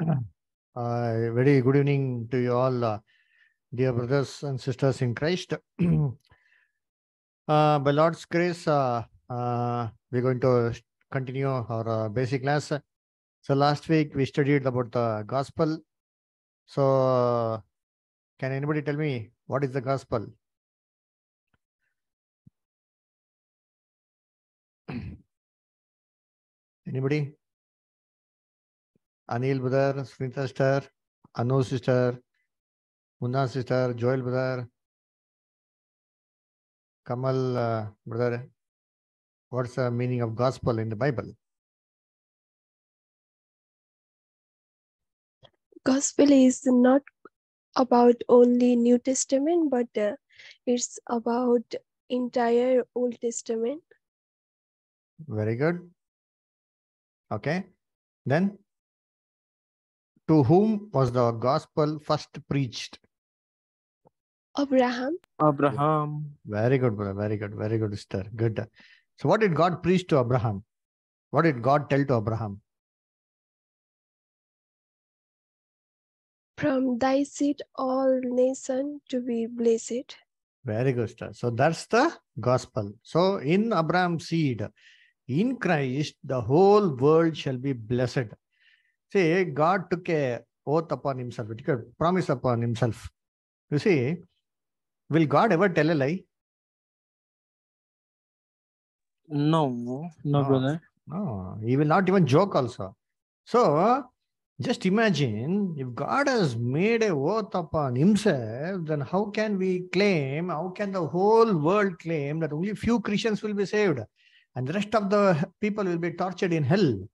Uh, very good evening to you all, uh, dear brothers and sisters in Christ. uh, by Lord's grace, uh, uh, we're going to continue our uh, basic class. So last week we studied about the gospel. So can anybody tell me what is the gospel? Anybody? Anil brother, Smita sister, Anu sister, Munna sister, Joel brother, Kamal uh, brother. What's the meaning of gospel in the Bible? gospel is not about only new testament but uh, it's about entire old testament Very good. Okay. Then, to whom was the gospel first preached? abraham Abraham, Very good, brother. Very good. Very good, sister. Good. So, what did God preach to Abraham? What did God tell to Abraham? from thy seed all nation to be blessed Very good, sister. So, that's the gospel. So, in Abraham's seed, in Christ, the whole world shall be blessed. See, God took a oath upon himself, he took a promise upon himself. You see, will God ever tell a lie? no, no, No. brother. No, he will not even joke also. So just imagine if God has made a oath upon himself, then how can we claim, how can the whole world claim that only few Christians will be saved and the rest of the people will be tortured in hell?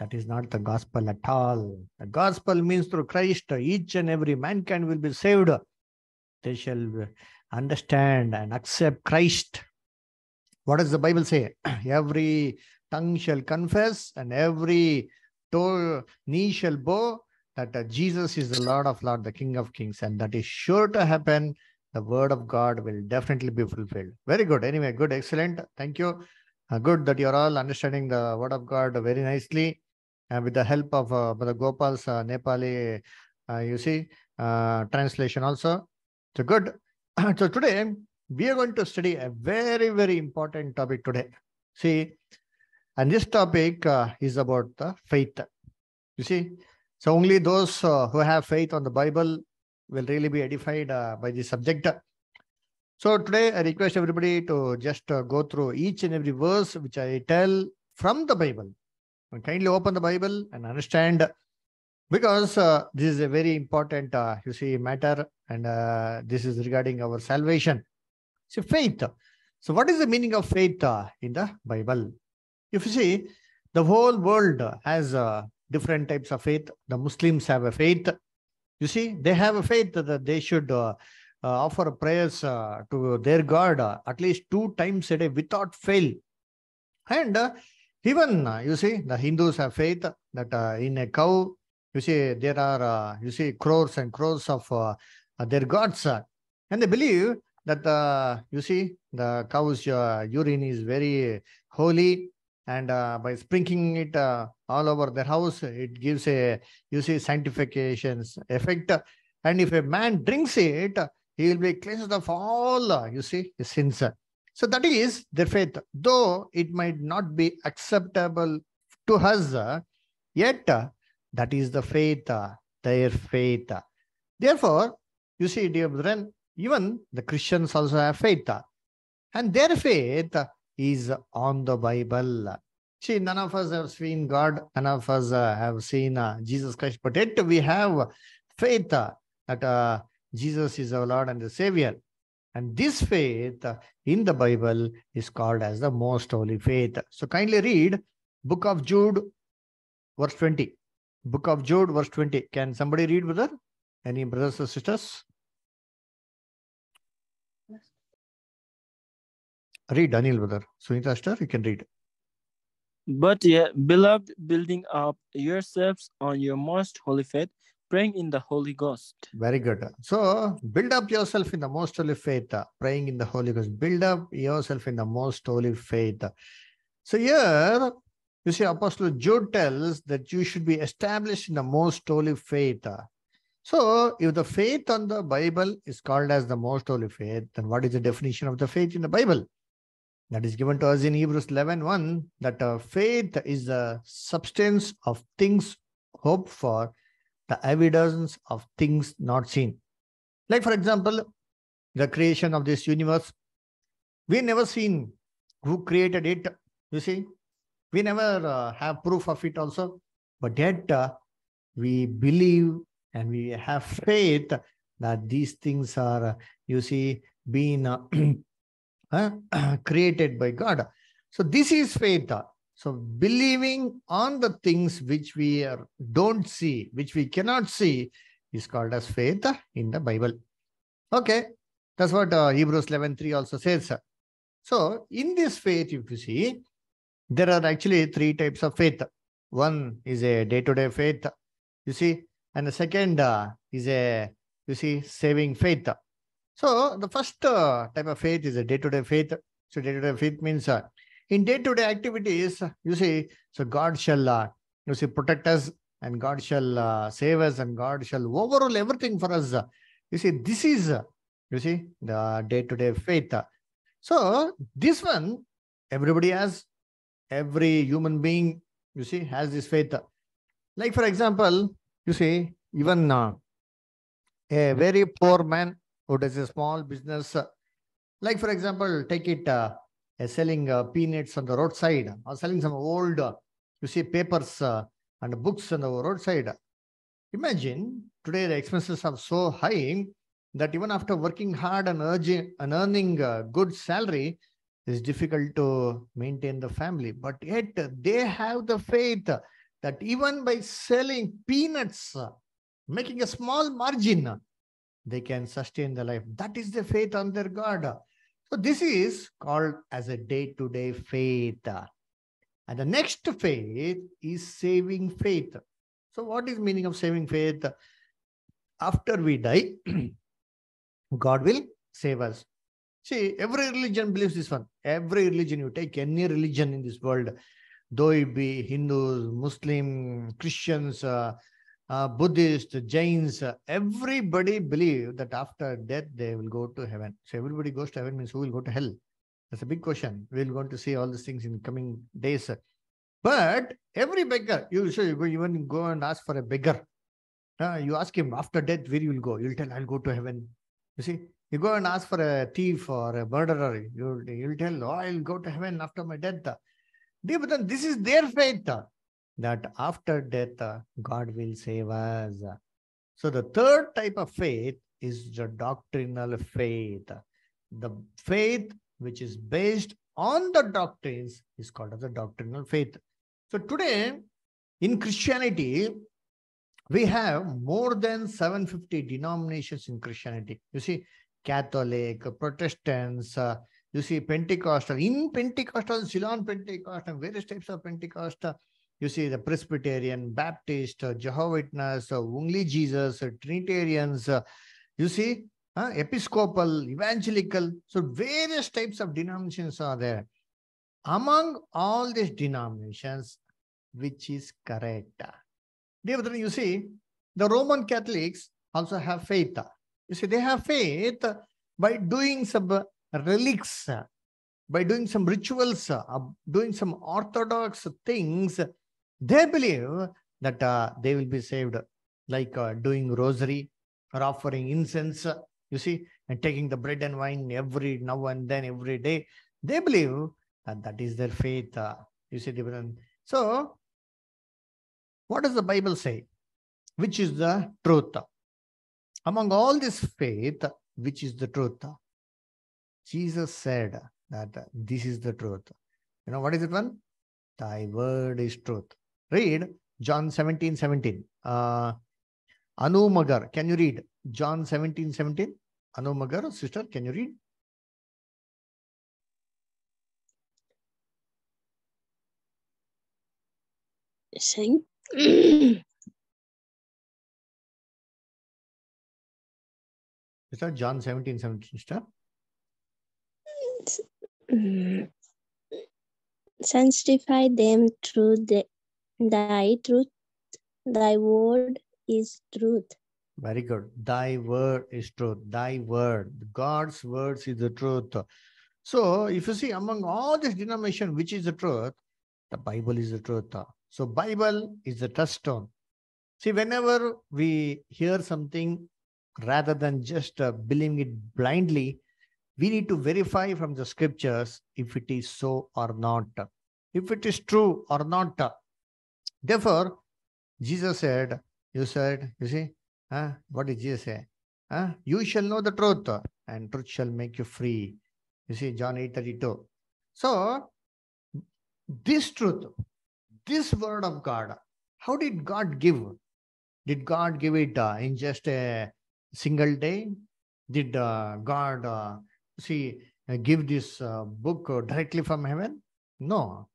That is not the gospel at all. The gospel means through Christ, each and every mankind will be saved. They shall understand and accept Christ. What does the Bible say? every tongue shall confess and every toe, knee shall bow that uh, Jesus is the Lord of Lords, the King of Kings, and that is sure to happen. The word of God will definitely be fulfilled. Very good. Anyway, good, excellent. Thank you. Uh, good that you're all understanding the word of God very nicely. And with the help of uh, Brother Gopal's uh, Nepali, uh, you see, uh, translation also. So good. so today we are going to study a very, very important topic today. See, and this topic uh, is about the faith. You see, so only those uh, who have faith on the Bible will really be edified uh, by the subject. So today I request everybody to just uh, go through each and every verse which I tell from the Bible. And kindly open the Bible and understand because uh, this is a very important, uh, you see, matter and uh, this is regarding our salvation. So faith. So what is the meaning of faith uh, in the Bible? If you see, the whole world has uh, different types of faith. The Muslims have a faith. You see, they have a faith that they should uh, offer prayers to their God at least two times a day without fail. And even, uh, you see, the Hindus have faith that uh, in a cow, you see, there are, uh, you see, crores and crores of their gods. and they believe that, you see, the cow's urine is very holy and uh, by sprinkling it uh, all over their house it gives a you see sanctifications effect and if a man drinks it he will be cleansed of all you see his sins so that is their faith though it might not be acceptable to us yet that is the faith their faith therefore you see dear brethren even the christians also have faith and their faith is on the Bible. See, none of us have seen God, none of us have seen uh, Jesus Christ, but yet we have faith that uh, Jesus is our Lord and the Savior. And this faith in the Bible is called as the most holy faith. So kindly read Book of Jude, verse 20. Book of Jude, verse 20. Can somebody read, brother? Any brothers or sisters? Read, Anil, brother. Sunita Sister, you can read. But yet, beloved, building up yourselves on your most holy faith, praying in the Holy Ghost. Very good. So build up yourself in the most holy faith, praying in the Holy Ghost. Build up yourself in the most holy faith. So here You see, Apostle Jude tells that you should be established in the most holy faith. So, if the faith on the Bible is called as the most holy faith, then what is the definition of the faith in the Bible? That is given to us in Hebrews 11 1 that uh, faith is the substance of things hoped for, the evidence of things not seen. Like, for example, the creation of this universe. We never seen who created it. You see, we never uh, have proof of it also, but yet uh, we believe and we have faith that these things are, uh, you see, being uh, created by God. So this is faith. So believing on the things which we are, don't see, which we cannot see, is called as faith in the Bible. Okay, that's what uh, Hebrews 11.3 also says. So in this faith, if you see, there are actually three types of faith. One is a day-to-day faith, you see, and the second uh, is a, you see, saving faith. So the first uh, type of faith is a day-to-day faith. So day-to-day faith means uh, in day-to-day activities, you see, so God shall, uh, you see, protect us and God shall uh, save us and God shall overrule everything for us. You see, this is, you see, the day-to-day faith. So this one, everybody has, every human being, you see, has this faith. Like for example, you see, even uh, a very poor man who does a small business, like for example, take it, uh, selling uh, peanuts on the roadside or selling some old, uh, you see, papers uh, and books on the roadside. Imagine today the expenses are so high that even after working hard and urging and earning a good salary, it's difficult to maintain the family. But yet they have the faith that even by selling peanuts, making a small margin, they can sustain the life. That is the faith on their God. So this is called as a day-to-day faith. And the next faith is saving faith. So what is meaning of saving faith? After we die, God will save us. See, every religion believes this one. Every religion, you take any religion in this world, though it be Hindus, Muslim, Christians, uh, uh, Buddhists, Jains, uh, everybody believe that after death they will go to heaven. So everybody goes to heaven means who will go to hell? That's a big question. We're going to see all these things in coming days. But every beggar, you so you go even go and ask for a beggar. Uh, you ask him after death where you will go. You'll tell I'll go to heaven. You see, you go and ask for a thief or a murderer. You'll, you'll tell, oh, I'll go to heaven after my death. But then this is their faith that after death, God will save us. So the third type of faith is the doctrinal faith. The faith which is based on the doctrines is called as the doctrinal faith. So today in Christianity, we have more than 750 denominations in Christianity. You see, Catholic, Protestants, uh, you see, Pentecostal, in Pentecostal, Ceylon Pentecostal, various types of Pentecostal. You see, the Presbyterian, Baptist, uh, Jehovah Witness, uh, Only Jesus, uh, Trinitarians. uh, you see, uh, Episcopal, Evangelical. So various types of denominations are there. Among all these denominations, which is correct? Dear brethren, you see, the Roman Catholics also have faith. You see, they have faith by doing some relics, by doing some rituals, doing some orthodox things. They believe that uh, they will be saved, like uh, doing rosary or offering incense, you see, and taking the bread and wine every now and then, every day. They believe that that is their faith. uh, you see, brethren. so what does the Bible say? Which is the truth? Among all this faith, which is the truth? Jesus said that this is the truth. You know what is it one? Thy word is truth. Read John 17, 17. Uh, Anu Magar, can you read John 17, 17? Anu Magar, sister, can you read? Saying, Sister, John 17, 17, sister. Mm. Sanctify them through the, thy truth. Thy word is truth. Very good. Thy word is truth. Thy word. God's words is the truth. So if you see among all this denomination, which is the truth? The Bible is the truth. So Bible is the touchstone. See, whenever we hear something, rather than just uh, believing it blindly, we need to verify from the scriptures if it is so or not, if it is true or not. Therefore, Jesus said, You said, you see, huh? what did Jesus say? You shall know the truth, and truth shall make you free. You see, John 8 32. So, this truth, this word of God, how did God give? Did God give it uh, in just a single day? Did uh, God uh, see uh, give this uh, book directly from heaven? No.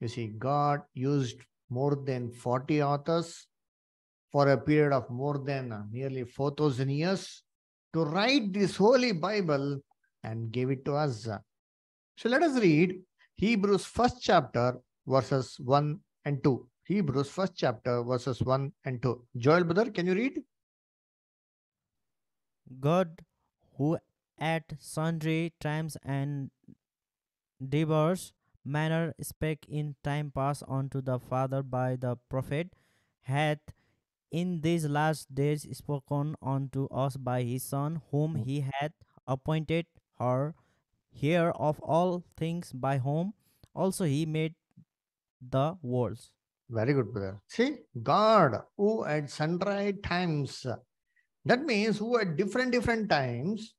You see, God used more than 40 authors for a period of more than uh, nearly 4,000 years to write this holy Bible and gave it to us. So let us read Hebrews first chapter verses 1 and 2. Hebrews first chapter verses 1 and 2. Joel brother, can you read? God, who at sundry times and diverse manner spake in time past unto the Father by the prophet, hath in these last days spoken unto us by his Son, whom he hath appointed her heir of all things, by whom also he made the worlds. Very good, brother. See, God, who at sundry times, that means who at different, different times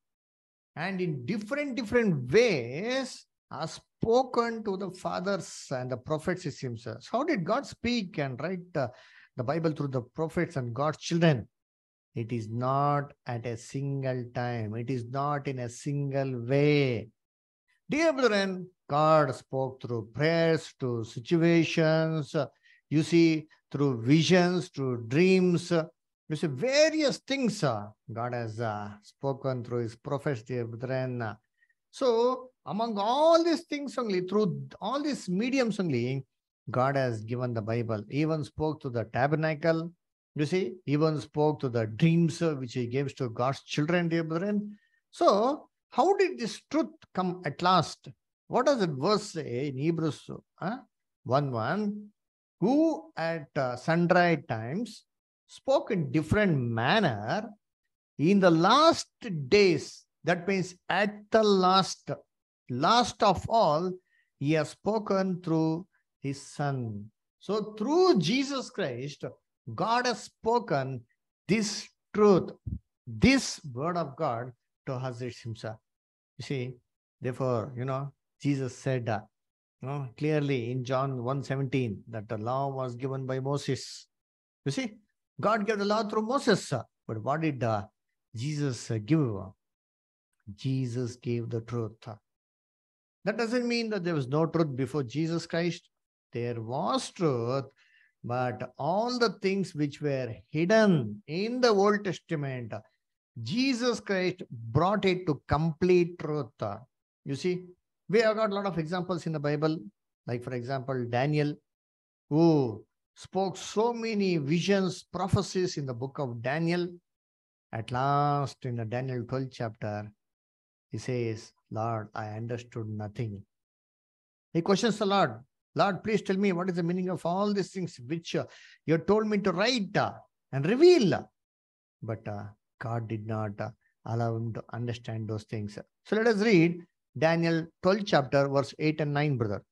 and in different, different ways has spoken to the fathers and the prophets, it seems. How did God speak and write uh, the Bible through the prophets and God's children? It is not at a single time, it is not in a single way. Dear brethren, God spoke through prayers, to situations, you see, through visions, through dreams. You see, various things uh, God has uh, spoken through his prophets, dear brethren. So, among all these things only, through all these mediums only, God has given the Bible. Even spoke to the tabernacle. You see, even spoke to the dreams uh, which he gives to God's children, dear brethren. So, how did this truth come at last? What does it verse say in Hebrews uh, 1 1? Who at uh, sundry times spoke in different manner in the last days. That means at the last, last of all, he has spoken through his son. So through Jesus Christ, God has spoken this truth, this word of God to us himself. You see, therefore, you know, Jesus said you know, clearly in John 1.17 that the law was given by Moses. You see, God gave the law through Moses. But what did uh, Jesus uh, give? Jesus gave the truth. That doesn't mean that there was no truth before Jesus Christ. There was truth, but all the things which were hidden in the Old Testament, Jesus Christ brought it to complete truth. You see, we have got a lot of examples in the Bible, like, for example, Daniel, who spoke so many visions, prophecies in the book of Daniel. At last, in the Daniel 12 chapter, he says, Lord, I understood nothing. He questions the Lord, Lord, please tell me what is the meaning of all these things which uh, you told me to write uh, and reveal. But uh, God did not uh, allow him to understand those things. So let us read Daniel 12 chapter, verse 8 and 9, brother.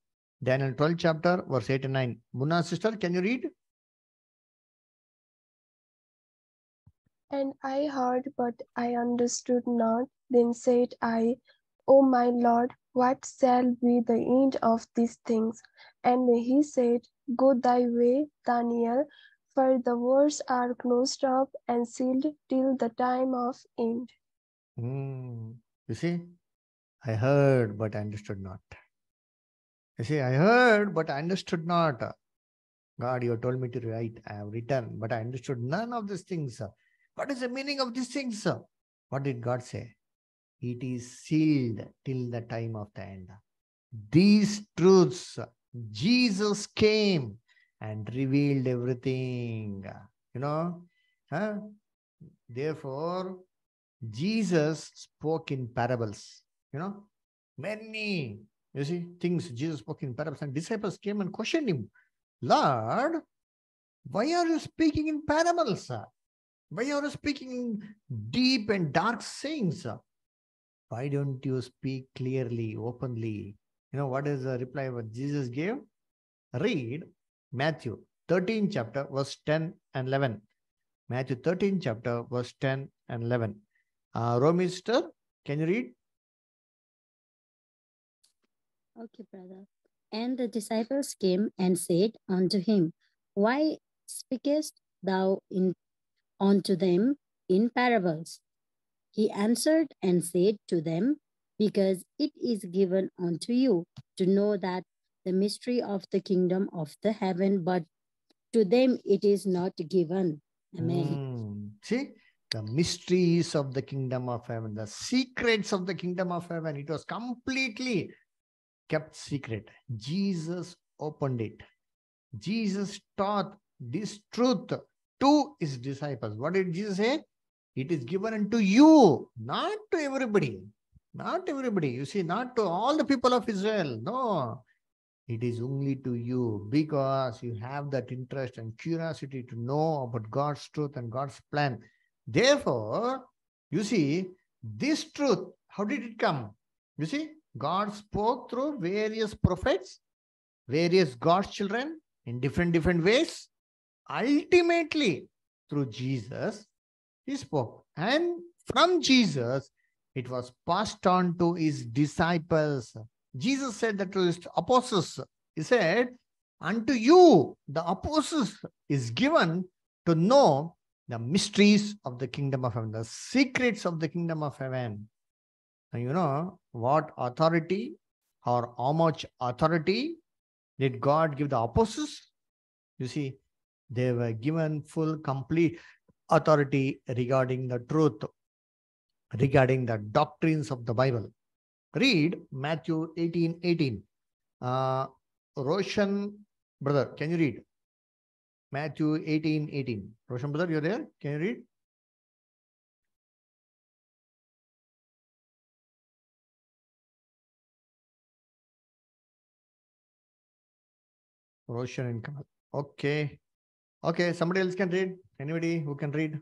Daniel 12 chapter, verse 8 and 9. Munna sister, can you read? And I heard, but I understood not. Then said I, O my Lord, what shall be the end of these things? And he said, Go thy way, Daniel, for the words are closed up and sealed till the time of end. Hmm. You see, I heard, but I understood not. You see, I heard, but I understood not. God, you told me to write. I have written, but I understood none of these things. What is the meaning of these things? Sir? What did God say? It is sealed till the time of the end. These truths Jesus came and revealed everything. You know, huh? Therefore, Jesus spoke in parables. You know, many, you see, things Jesus spoke in parables, and disciples came and questioned him, Lord, why are you speaking in parables? Why are you speaking in deep and dark sayings? Why don't you speak clearly, openly? You know, what is the reply what Jesus gave? Read Matthew 13 chapter, verse 10 and 11. Matthew 13 chapter, verse 10 and 11. Uh, Romi sister, can you read? Okay, brother. And the disciples came and said unto him, Why speakest thou in unto them in parables? He answered and said to them, Because it is given unto you to know that the mystery of the kingdom of the heaven, but to them it is not given. Amen. Mm. See, the mysteries of the kingdom of heaven, the secrets of the kingdom of heaven, it was completely kept secret. Jesus opened it. Jesus taught this truth to his disciples. What did Jesus say? It is given unto you, not to everybody. Not everybody. You see, not to all the people of Israel. No. It is only to you because you have that interest and curiosity to know about God's truth and God's plan. Therefore, you see, this truth, how did it come? You see, God spoke through various prophets, various God's children in different, different ways. Ultimately, through Jesus, he spoke. And from Jesus, it was passed on to his disciples. Jesus said that to his apostles. He said, Unto you, the apostles, is given to know the mysteries of the kingdom of heaven, the secrets of the kingdom of heaven. And you know what authority or how much authority did God give the apostles? You see, they were given full, complete authority regarding the truth, regarding the doctrines of the Bible. Read Matthew 18 18. Uh, Roshan, brother, can you read? Matthew 18 18. Roshan, brother, you're there? Can you read? Roshan and Kamal. Okay. Okay, somebody else can read. Anybody who can read?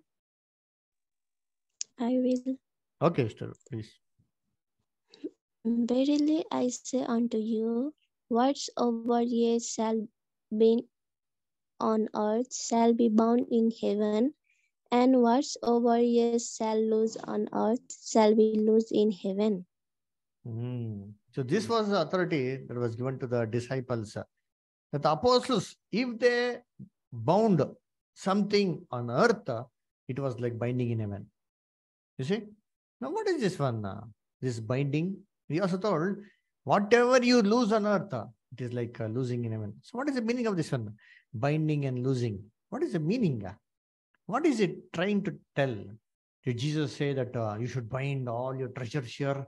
I will. Okay, sister, please. Verily I say unto you, whatsoever ye shall be on earth shall be bound in heaven, and whatsoever ye shall lose on earth shall be loosed in heaven. Mm. So this was the authority that was given to the disciples. That the apostles, if they bound something on earth, it was like binding in heaven. You see? Now what is this one? uh, This binding? We also told, whatever you lose on earth, it is like uh, losing in heaven. So what is the meaning of this one? Binding and losing. What is the meaning? uh? What is it trying to tell? Did Jesus say that uh, you should bind all your treasures here?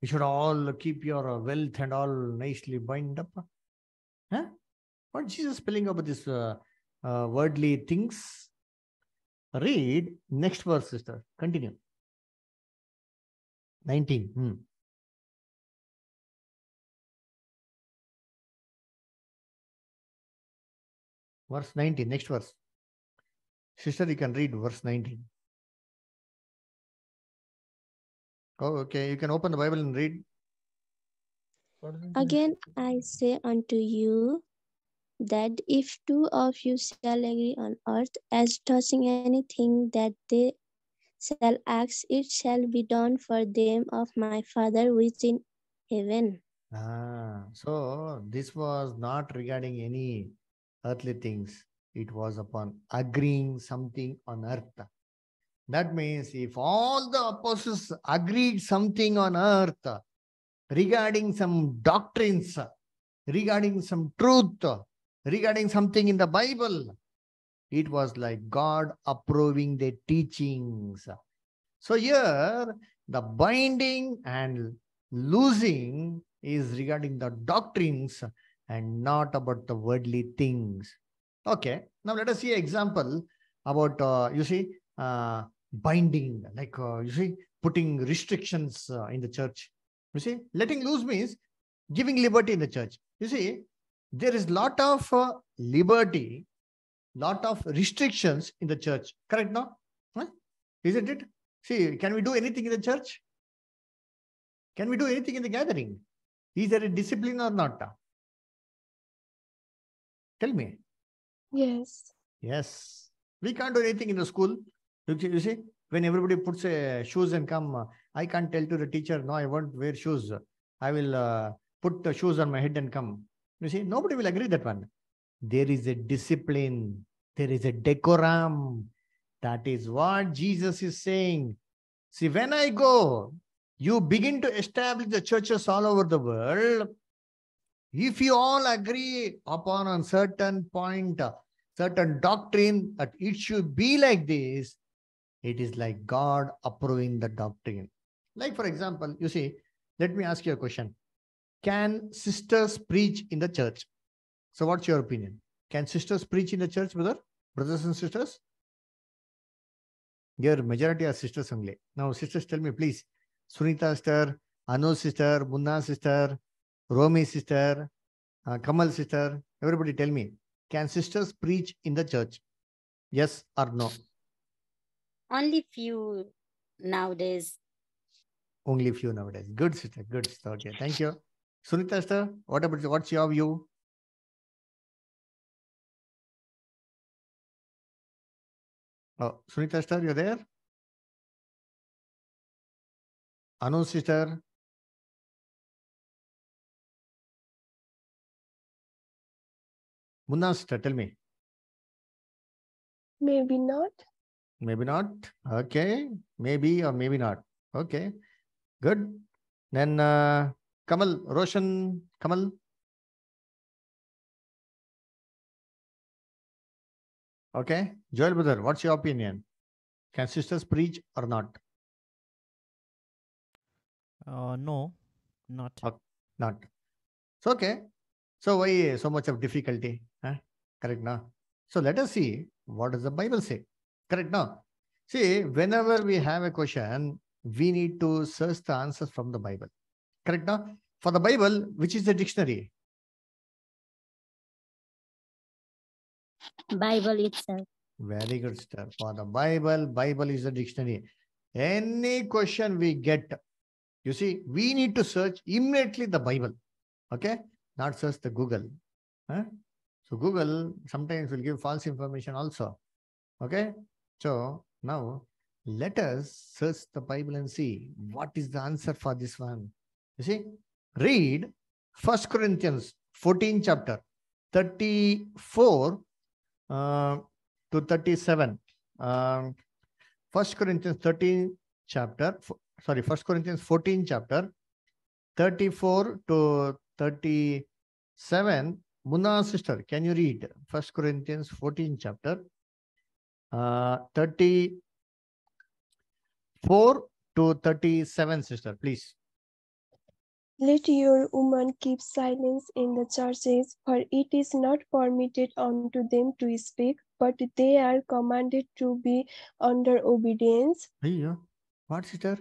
You should all keep your wealth and all nicely bind up? Huh? What Jesus spelling about this uh, uh, worldly things? Read next verse, sister. Continue. 19. Hmm. Verse 19, next verse. Sister, you can read verse 19. Oh, okay. You can open the Bible and read. Again I say unto you, that if two of you shall agree on earth as touching anything that they shall ask, it shall be done for them of my Father which in heaven. Ah, so this was not regarding any earthly things. It was upon agreeing something on earth. That means if all the apostles agreed something on earth regarding some doctrines, regarding some truth, regarding something in the Bible, it was like God approving their teachings. So here, the binding and losing is regarding the doctrines and not about the worldly things. Okay, now let us see an example about, uh, you see, uh, binding, like, uh, you see, putting restrictions uh, in the church. You see, letting loose means giving liberty in the church. You see, there is lot of uh, liberty, lot of restrictions in the church. Correct now? Huh? Isn't it? See, can we do anything in the church? Can we do anything in the gathering? Is there a discipline or not? Tell me. Yes. Yes. We can't do anything in the school. You see, when everybody puts uh, shoes and come, uh, I can't tell to the teacher, no, I won't wear shoes. I will uh, put the shoes on my head and come. You see, nobody will agree that one. There is a discipline. There is a decorum. That is what Jesus is saying. See, when I go, you begin to establish the churches all over the world. If you all agree upon a certain point, a certain doctrine that it should be like this, it is like God approving the doctrine. Like, for example, you see, let me ask you a question. Can sisters preach in the church? So, what's your opinion? Can sisters preach in the church, brother? Brothers and sisters? Your majority are sisters only. Now, sisters, tell me, please. Sunita sister, Anu sister, Munna sister, Romi sister, uh, Kamal sister, everybody tell me. Can sisters preach in the church? Yes or no? Only few nowadays. Only few nowadays. Good sister, good sister. Okay, thank you. Sunita sister, what about what's your view? Oh, Sunita sister, you're there? Anu sister. Munna sister, tell me. Maybe not. Maybe not. Okay. Maybe or maybe not. Okay. Good. Then uh, Kamal, Roshan, Kamal. Okay. Joel brother, what's your opinion? Can sisters preach or not? Uh, no, not. Okay. Not. So okay. So why so much of difficulty? Huh? Correct now. So let us see what does the Bible say. Correct now. See, whenever we have a question, we need to search the answers from the Bible. Correct now? For the Bible, which is the dictionary? Bible itself. Very good stuff. For the Bible, Bible is the dictionary. Any question we get, you see, we need to search immediately the Bible. Okay? Not search the Google. Huh? So Google sometimes will give false information also. Okay? So now let us search the Bible and see what is the answer for this one. You see, read First Corinthians 14 chapter 34 uh, to 37. Um, First Corinthians 13 chapter, sorry, First Corinthians 14 chapter 34 to 37. Munna sister, can you read First Corinthians 14 chapter uh, 34 to 37, sister, please. Let your woman keep silence in the churches, for it is not permitted unto them to speak, but they are commanded to be under obedience. Ayyo, uh, what sister?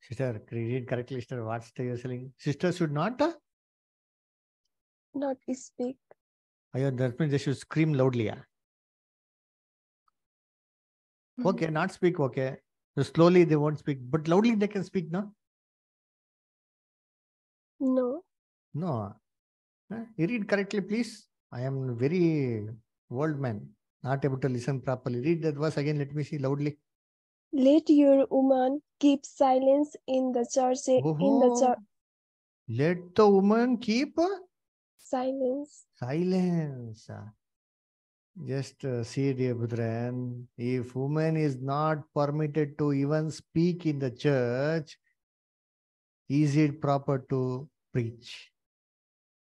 Sister, read correctly, sister. What sister you're saying? Sister should not? Uh? Not speak. Ayyo, that means they should scream loudly. Yeah? Okay, not speak, okay. So slowly they won't speak, but loudly they can speak, no? No. No. You read correctly, please. I am very old man, not able to listen properly. Read that verse again. Let me see loudly. Let your woman keep silence in the church. In the Oh, church. let the woman keep Silence. silence. Just uh, see, dear brethren, if woman is not permitted to even speak in the church, is it proper to preach?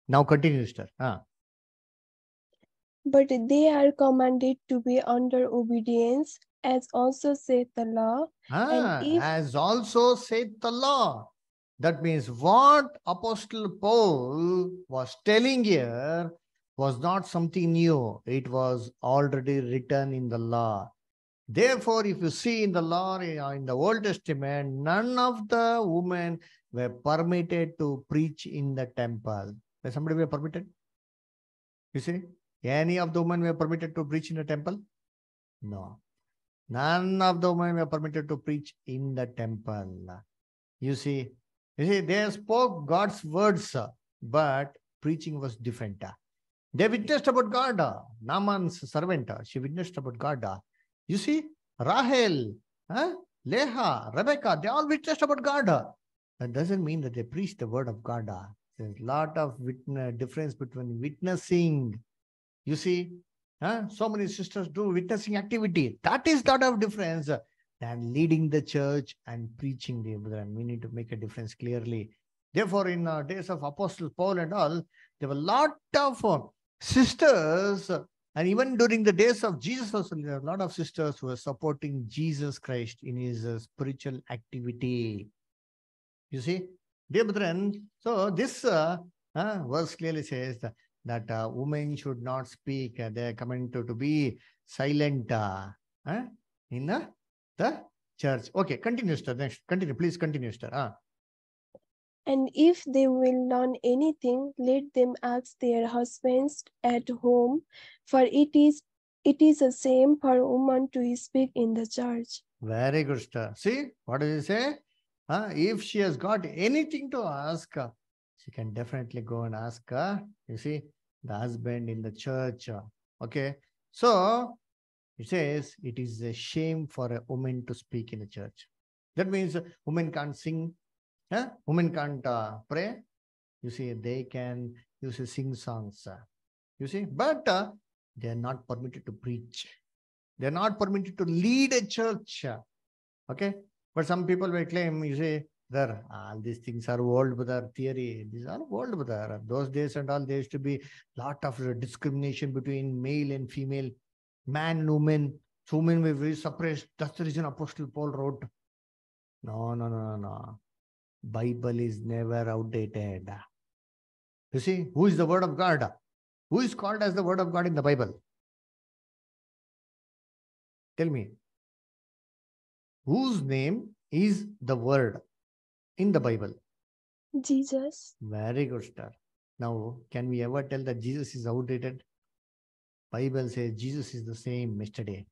Now continue, sister. Ah. But they are commanded to be under obedience, as also saith the law. Ah, if- as also said the law. That means what Apostle Paul was telling here was not something new. It was already written in the law. Therefore, if you see in the law in the Old Testament, none of the women were permitted to preach in the temple. Were somebody were permitted? You see, any of the women were permitted to preach in the temple? No. None of the women were permitted to preach in the temple. You see, you see, they spoke God's words, but preaching was different. They witnessed about God. Naaman's servant, she witnessed about God. You see, Rahel, huh? Leah, Rebecca, they all witnessed about God. That doesn't mean that they preached the word of God. There's a lot of witness, difference between witnessing. You see, huh? so many sisters do witnessing activity. That is lot of difference than leading the church and preaching the brethren. We need to make a difference clearly. Therefore, in uh, days of Apostle Paul and all, there were a lot of uh, sisters, and even during the days of Jesus, also, there were a lot of sisters who were supporting Jesus Christ in his uh, spiritual activity. You see, dear brethren, so this uh, uh, verse clearly says that, that uh, women should not speak. Uh, they are coming to, be silent uh, in the, the church. Okay, continue, sir. Continue. Please continue, sir. And if they will learn anything, let them ask their husbands at home, for it is it is the same for a woman to speak in the church. Very good, sir. See, what does he say? Uh, if she has got anything to ask, she can definitely go and ask, uh, you see, the husband in the church. uh, okay. So, it says it is a shame for a woman to speak in the church. That means a woman can't sing, huh? women can't uh, pray. You see, they can you see, sing songs. uh, you see, but uh, they are not permitted to preach. They're not permitted to lead a church. uh, Okay. But some people will claim, you say, there, all these things are old, brother, theory. These are old, brother. Those days and all, there used to be lot of discrimination between male and female, man and woman. So women were very suppressed. That's the reason Apostle Paul wrote. No, no, no, no, no. Bible is never outdated. You see, who is the word of God? Who is called as the word of God in the Bible? Tell me. Whose name is the word in the Bible? Jesus. Very good, star. Now, can we ever tell that Jesus is outdated? Bible says Jesus is the same yesterday.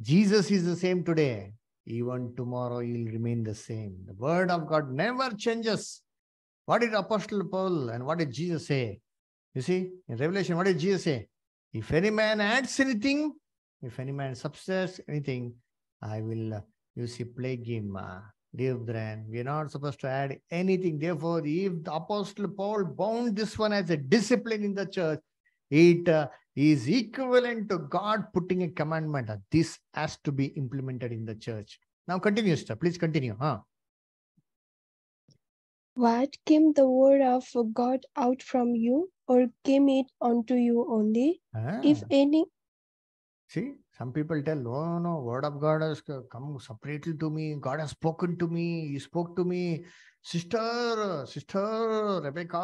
Jesus is the same today. Even tomorrow, will remain the same. The word of God never changes. What did Apostle Paul and what did Jesus say? You see, in Revelation, what did Jesus say? If any man adds anything, if any man subtracts anything, I will, uh, you see, plague him. Uh, dear brethren, we are not supposed to add anything. Therefore, if the Apostle Paul bound this one as a discipline in the church, it uh, is equivalent to God putting a commandment. that This has to be implemented in the church. Now, continue, sir. Please continue. Huh? What came the word of God out from you, or came it unto you only? If Ah. any See, some people tell, no, no, word of God has come separately to me. God has spoken to me. He spoke to me. Sister, sister Rebecca,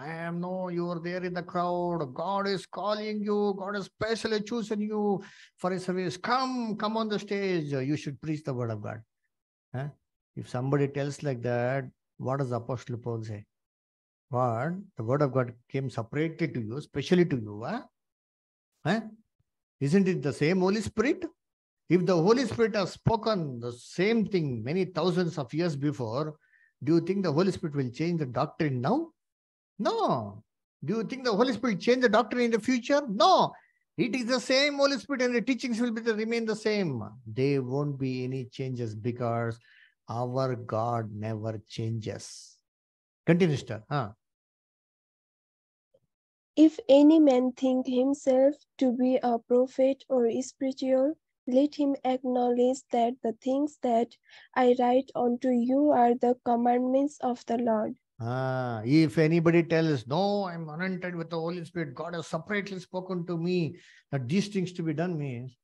I am no, you are there in the crowd. God is calling you. God has specially chosen you for a service. Come, come on the stage. You should preach the word of God. Huh? If somebody tells like that, what does Apostle Paul say? What? The word of God came separately to you, specially to you. Huh? Huh? Isn't it the same Holy Spirit? If the Holy Spirit has spoken the same thing many thousands of years before, do you think the Holy Spirit will change the doctrine now? No. Do you think the Holy Spirit will change the doctrine in the future? No. It is the same Holy Spirit and the teachings will be the, remain the same. There won't be any changes because our God never changes. Continue, sir. Huh? If any man think himself to be a prophet or spiritual, let him acknowledge that the things that I write unto you are the commandments of the Lord. Ah, if anybody tells, no, I'm anointed with the Holy Spirit, God has separately spoken to me that these things to be done means,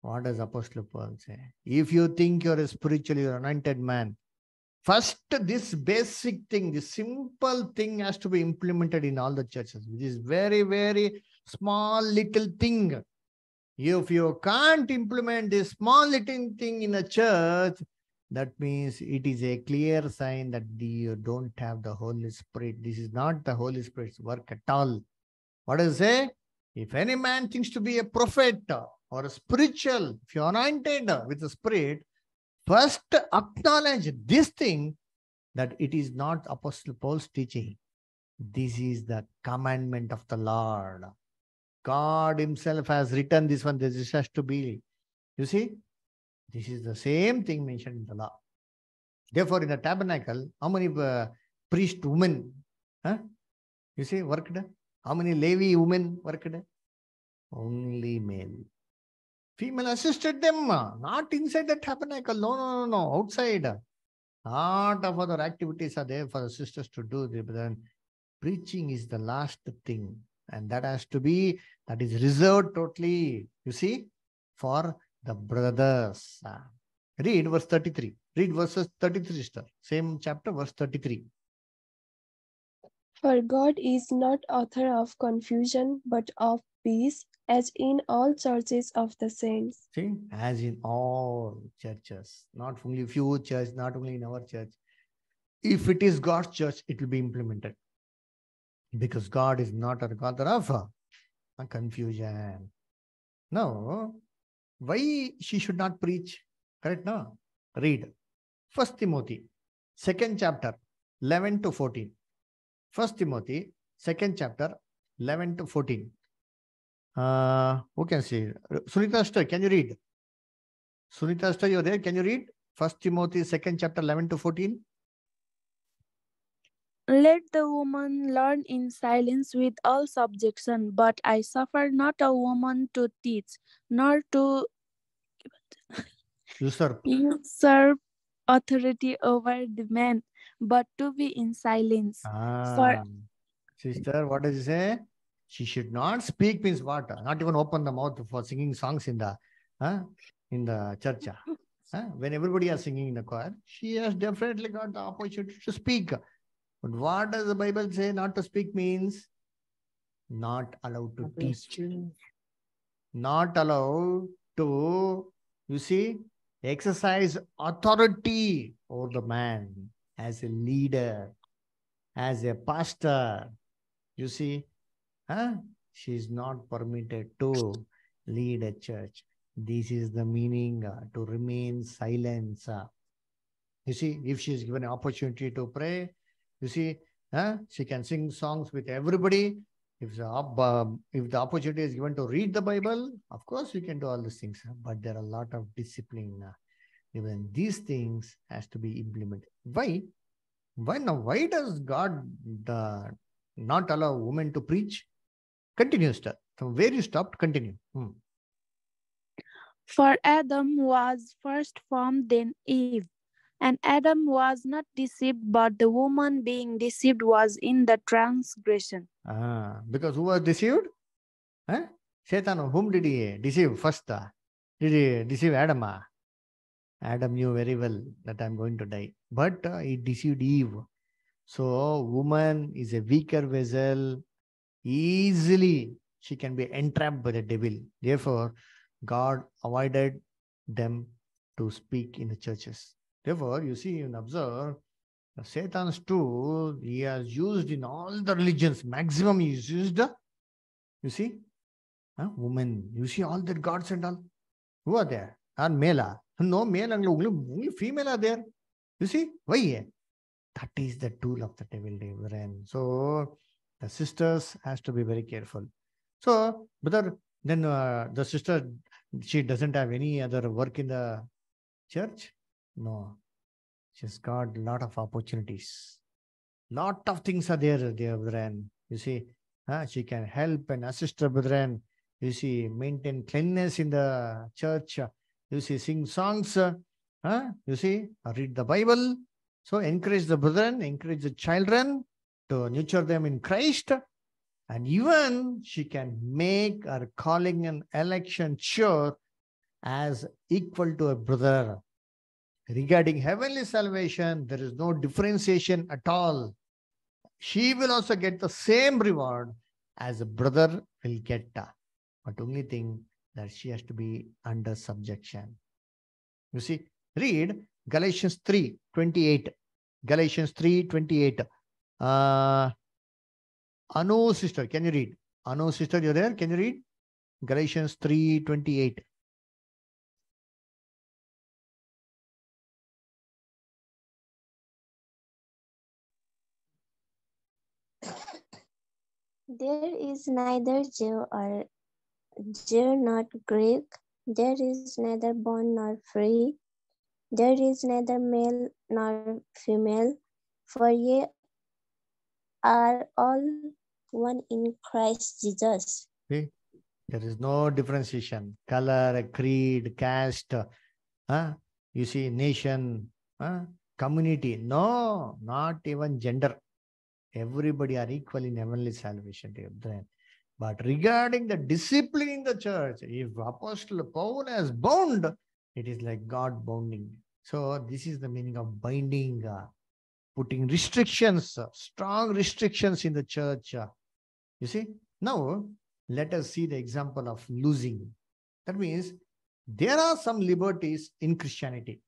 what does Apostle Paul say? If you think you're a spiritually anointed man, First, this basic thing, this simple thing has to be implemented in all the churches, which is very, very small little thing. If you can't implement this small little thing in a church, that means it is a clear sign that you don't have the Holy Spirit. This is not the Holy Spirit's work at all. What does it say? If any man thinks to be a prophet or a spiritual, if you're anointed with the Spirit, first acknowledge this thing that it is not Apostle Paul's teaching. This is the commandment of the Lord. God Himself has written this one. This has to be. You see, this is the same thing mentioned in the law. Therefore, in the tabernacle, how many uh, priest women? Huh? You see, worked? How many Levi women worked? Only male. Female assisted them, not inside the tabernacle. No, no, no, no, outside. A lot of other activities are there for the sisters to do. But then preaching is the last thing. And that has to be, that is reserved totally, you see, for the brothers. Read verse 33. Read verses 33, sister. Same chapter, verse 33. For God is not author of confusion, but of peace, as in all churches of the saints. See, as in all churches, not only few church, not only in our church. If it is God's church, it will be implemented. Because God is not a God of a confusion. No, why she should not preach? Correct? No. Read. First Timothy, second chapter, 11 to 14. First Timothy, second chapter, 11 to 14. Uh, who can see? Sunita Ashtar, can you read? Sunita Ashtar, you're there. Can you read? First Timothy, second chapter, 11 to 14. Let the woman learn in silence with all subjection, but I suffer not a woman to teach, nor to Usurp. usurp authority over the man, but to be in silence. Ah, sister, what does it say? She should not speak means what? Not even open the mouth for singing songs in the huh? in the church. Huh? When everybody is singing in the choir, she has definitely got the opportunity to speak. But what does the Bible say? Not to speak means not allowed to teach. Not allowed to, you see, exercise authority over the man as a leader, as a pastor. You see, huh? she is not permitted to lead a church. This is the meaning uh, to remain silent. uh. You see, if she is given an opportunity to pray, you see, huh? she can sing songs with everybody. If the, um, if the opportunity is given to read the Bible, of course we can do all these things. uh, But there are a lot of discipline. uh, even these things has to be implemented. Why? Why now? Why does God the, not allow women to preach? Continue, sir. From where you stopped, continue. Hmm. For Adam was first formed, then Eve. And Adam was not deceived, but the woman being deceived was in the transgression. Ah, because who was deceived? Huh? Satan, whom did he deceive first? Did he deceive Adam? Adam knew very well that I'm going to die, but uh, he deceived Eve. So, woman is a weaker vessel. Easily, she can be entrapped by the devil. Therefore, God avoided them to speak in the churches. Therefore, you see, you can observe Satan's tool he has used in all the religions. Maximum he is used. You see, huh? women. You see all the gods and all. Who are there? Are male? No male and only, only female are there. You see why? That is the tool of the devil, brethren. So the sisters has to be very careful. So, brother, then uh, the sister she doesn't have any other work in the church. No, she's got a lot of opportunities. Lot of things are there, dear brethren. You see, huh? she can help and assist her brethren. You see, maintain cleanliness in the church. You see, sing songs. uh. You see, uh, read the Bible. So encourage the brethren, encourage the children to nurture them in Christ. And even she can make her calling and election sure as equal to a brother. regarding heavenly salvation, there is no differentiation at all. She will also get the same reward as a brother will get. But only thing that she has to be under subjection. You see, read Galatians 3 28. Galatians 3 28. Uh, Anu sister, can you read? Anu sister, you're there? Can you read? Galatians 3 28. There is neither Jew or Jew nor Greek. There is neither bond nor free. There is neither male nor female. For ye are all one in Christ Jesus. There is no differentiation. Color, creed, caste, huh? you see, nation, huh? community. No, not even gender. Everybody are equal in heavenly salvation. But regarding the discipline in the church, if Apostle Paul has bound, it is like God bounding. So this is the meaning of binding, uh, putting restrictions, uh, strong restrictions in the church. uh. You see, now let us see the example of losing. That means there are some liberties in Christianity,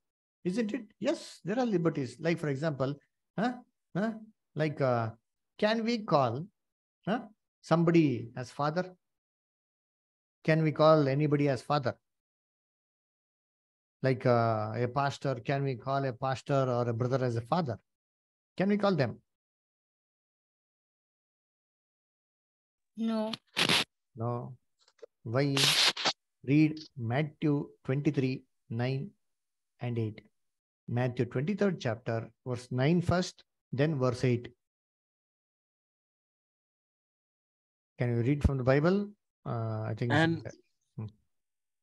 isn't it? Yes, there are liberties. Like, for example, huh? Huh? like, uh, can we call huh? somebody as father? Can we call anybody as father? Like uh, a pastor, can we call a pastor or a brother as a father? Can we call them? No. No. Why? Read Matthew 23, 9 and 8. Matthew 23rd chapter, verse 9 first, then verse 8. Can you read from the Bible? Uh, I think. it's- And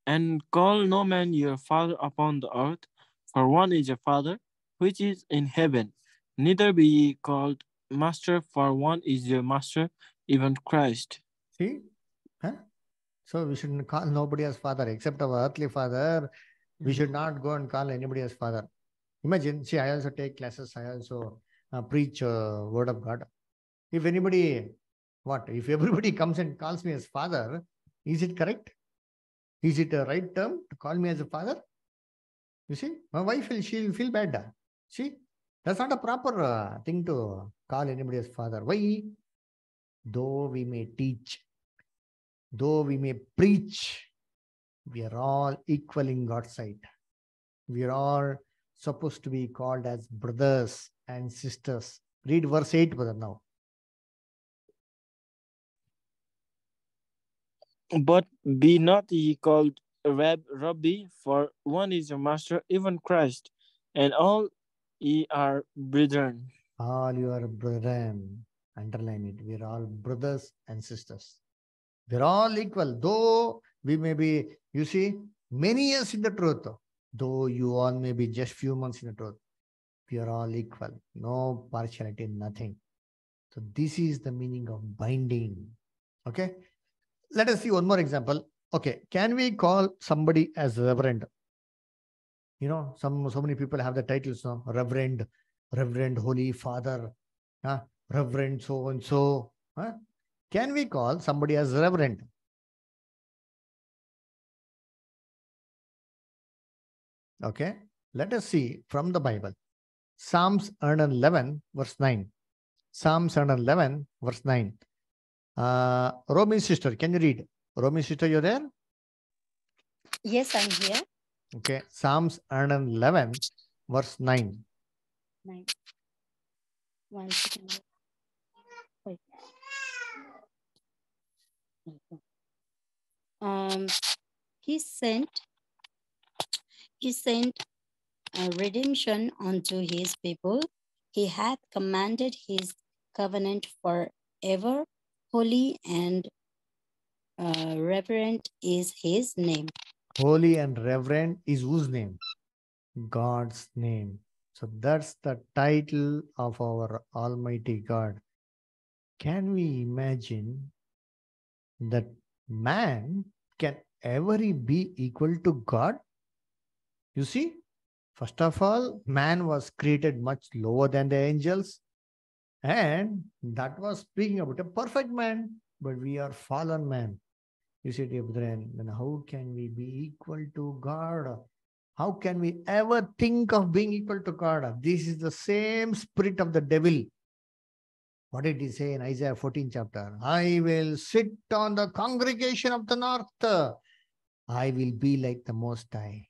and call no man your father upon the earth, for one is your father, which is in heaven. Neither be called master, for one is your master, even Christ. See? Huh? So we shouldn't call nobody as father except our earthly father. We should not go and call anybody as father. Imagine, see, I also take classes, I also uh, preach uh, word of God. If anybody, what, if everybody comes and calls me as father, is it correct? Is it a right term to call me as a father? You see, my wife will she'll feel bad. uh. That's not a proper uh, thing to call anybody as father. Why? Though we may teach, though we may preach, we are all equal in God's sight. We are all supposed to be called as brothers and sisters. Read verse 8, brother, now. But be not ye called Rab, Rabbi, for one is your master, even Christ, and all ye are brethren. All your brethren, underline it. We are all brothers and sisters. We're all equal, though we may be, you see, many years in the truth, though you all may be just few months in the truth. We are all equal, no partiality, nothing. So this is the meaning of binding. Okay. Let us see one more example. Okay, can we call somebody as reverend? You know, some so many people have the titles, no? Reverend, Reverend Holy Father, huh? Reverend so and so. Huh? Can we call somebody as Reverend? Okay, let us see from the Bible. Psalms 111, verse 9. Psalms 111, verse 9. Uh, Romi sister, can you read? Romi sister, you're there? Yes, I'm here. Okay, Psalms 111, verse 9. Nine. One second. Wait. Um, he sent, he sent a redemption unto his people. He hath commanded his covenant forever. Holy and uh, reverent is his name. Holy and reverend is whose name? God's name. So that's the title of our Almighty God. Can we imagine that man can ever be equal to God? You see, First of all, man was created much lower than the angels. And that was speaking about a perfect man, but we are fallen man. You see, dear brethren, then how can we be equal to God? How can we ever think of being equal to God? This is the same spirit of the devil. What did he say in Isaiah 14 chapter? I will sit on the congregation of the north. I will be like the Most High.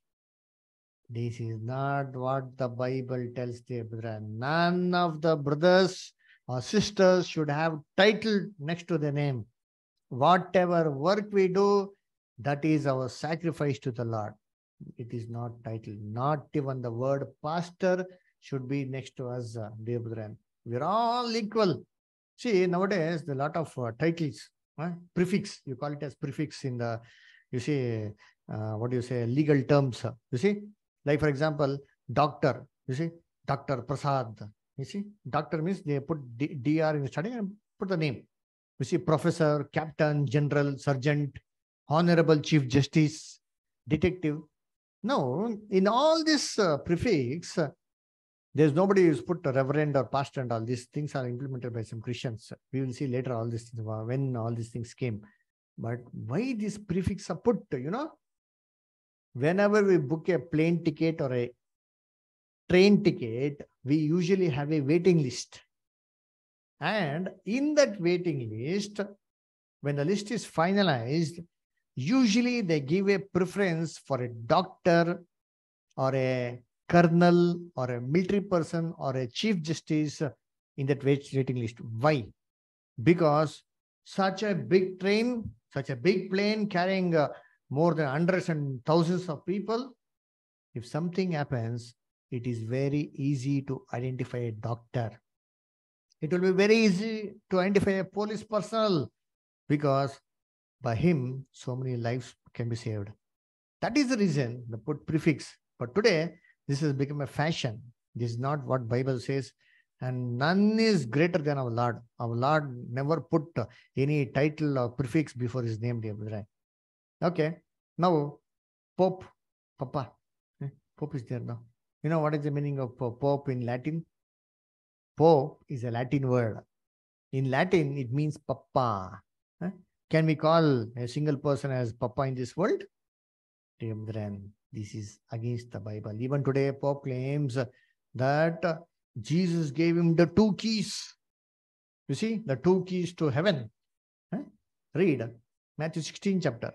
This is not what the Bible tells, the brethren. None of the brothers or sisters should have title next to their name. Whatever work we do, that is our sacrifice to the Lord. It is not title. Not even the word pastor should be next to us, uh, dear brethren. We're all equal. See, nowadays, a lot of uh, titles, uh, prefix, you call it as prefix in the, you see, uh, what do you say, legal terms. uh, You see, like for example, doctor, you see, Dr. Prasad. You see, doctor means they put D- DR in the starting and put the name. You see, professor, captain, general, sergeant, honorable chief justice, detective. No, in all this uh, prefix, uh, there's nobody who's put a reverend or pastor and all these things are implemented by some Christians. We will see later all these when all these things came. But why this prefix are put, you know? Whenever we book a plane ticket or a train ticket, we usually have a waiting list. And in that waiting list, when the list is finalized, usually they give a preference for a doctor or a colonel or a military person or a chief justice in that waiting list. Why? Because such a big train, such a big plane carrying uh, more than hundreds and thousands of people, if something happens, it is very easy to identify a doctor. It will be very easy to identify a police personnel because by him, so many lives can be saved. That is the reason the put prefix. But today, this has become a fashion. This is not what Bible says. And none is greater than our Lord. Our Lord never put any title or prefix before his name. Okay. Now, Pope, Papa. Eh, Pope is there now. You know what is the meaning of Pope in Latin? Pope is a Latin word. In Latin, it means Papa. Can we call a single person as Papa in this world? Dear this is against the Bible. Even today, Pope claims that Jesus gave him the two keys. You see, the two keys to heaven. Read Matthew 16 chapter.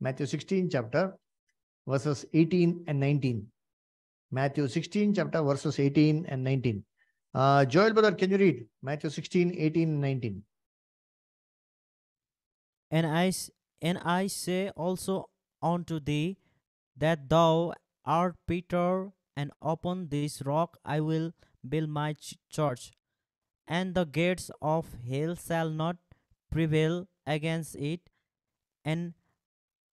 Matthew 16 chapter, verses 18 and 19. Matthew 16 chapter, verses 18 and 19. Uh, Joel brother, can you read Matthew 16, 18, and 19? And I, and I say also unto thee that thou art Peter, and upon this rock I will build my ch- church, and the gates of hell shall not prevail against it, and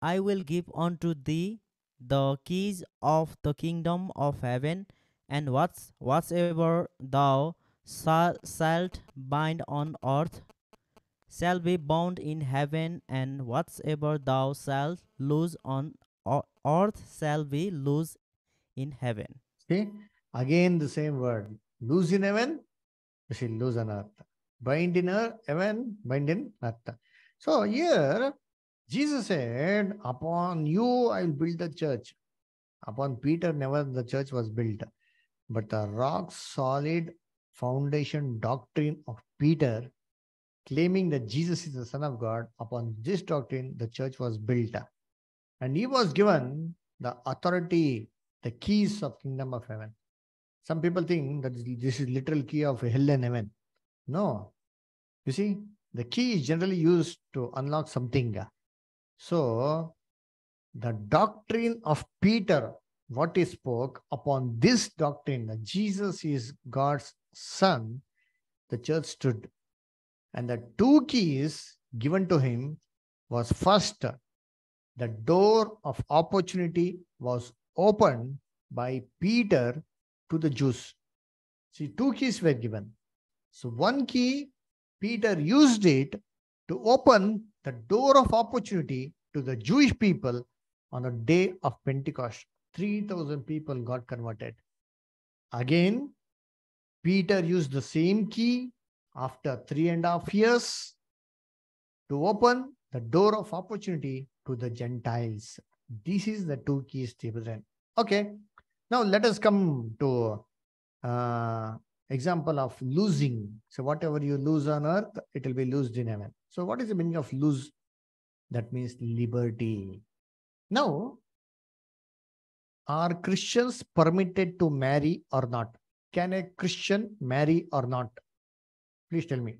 I will give unto thee the keys of the kingdom of heaven, and what's, whatsoever thou shalt bind on earth shall be bound in heaven, and whatsoever thou shalt loose on earth shall be loose in heaven. See, again the same word. Loose in heaven, you see, loose on earth. Bind in earth, heaven, bind in earth. So here, Jesus said, Upon you I will build the church. Upon Peter, never the church was built. But the rock solid foundation doctrine of Peter, claiming that Jesus is the Son of God, upon this doctrine, the church was built. And he was given the authority, the keys of kingdom of heaven. Some people think that this is literal key of hell and heaven. No. You see, the key is generally used to unlock something. So, the doctrine of Peter, what he spoke upon this doctrine that Jesus is God's Son, the church stood. And the two keys given to him was first, the door of opportunity was opened by Peter to the Jews. See, two keys were given. So, one key, Peter used it to open the door of opportunity to the Jewish people on the day of Pentecost. 3,000 people got converted. Again, Peter used the same key after three and a half years to open the door of opportunity to the Gentiles. This is the two keys, children. Okay, now let us come to uh, example of losing. So whatever you lose on earth, it will be loosed in heaven. So what is the meaning of lose? That means liberty. Now, are Christians permitted to marry or not? Can a Christian marry or not? Please tell me.